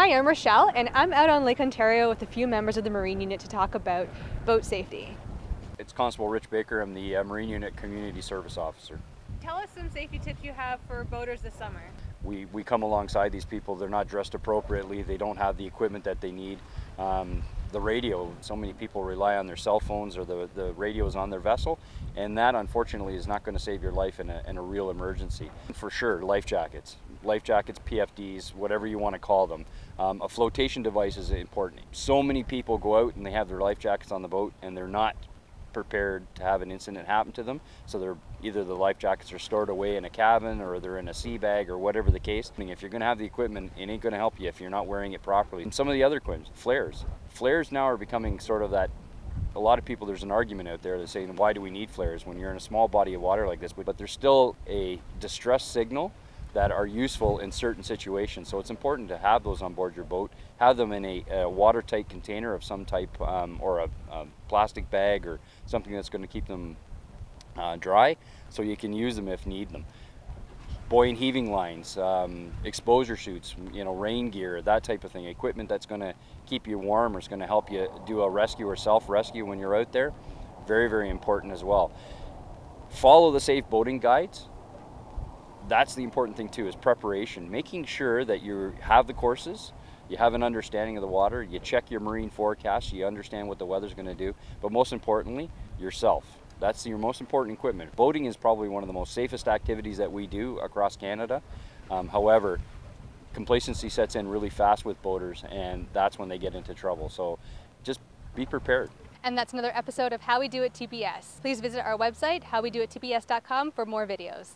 Hi, I'm Rochelle, and I'm out on Lake Ontario with a few members of the Marine Unit to talk about boat safety. It's Constable Rich Baker. I'm the uh, Marine Unit Community Service Officer. Tell us some safety tips you have for boaters this summer. We, we come alongside these people. They're not dressed appropriately. They don't have the equipment that they need. Um, the radio, so many people rely on their cell phones or the, the radios on their vessel, and that unfortunately is not going to save your life in a, in a real emergency. For sure, life jackets. Life jackets, PFDs, whatever you want to call them. Um, a flotation device is important. So many people go out and they have their life jackets on the boat and they're not prepared to have an incident happen to them. So they're either the life jackets are stored away in a cabin or they're in a sea bag or whatever the case. I mean, if you're going to have the equipment, it ain't going to help you if you're not wearing it properly. And some of the other equipment, flares. Flares now are becoming sort of that a lot of people there's an argument out there that's saying why do we need flares when you're in a small body of water like this but there's still a distress signal that are useful in certain situations. So it's important to have those on board your boat, have them in a, a watertight container of some type um, or a, a, plastic bag or something that's going to keep them uh, dry so you can use them if need them. Buoy and heaving lines, um, exposure suits, you know, rain gear, that type of thing. Equipment that's going to keep you warm or is going to help you do a rescue or self-rescue when you're out there. Very, very important as well. Follow the safe boating guides that's the important thing too is preparation. Making sure that you have the courses you have an understanding of the water you check your marine forecast you understand what the weather's going to do but most importantly yourself. That's your most important equipment. Boating is probably one of the most safest activities that we do across canada. Um, however complacency sets in really fast with boaters and that's when they get into trouble. So just be prepared. And that's another episode of How We Do It TPS. Please visit our website, howwedoittps.com for more videos.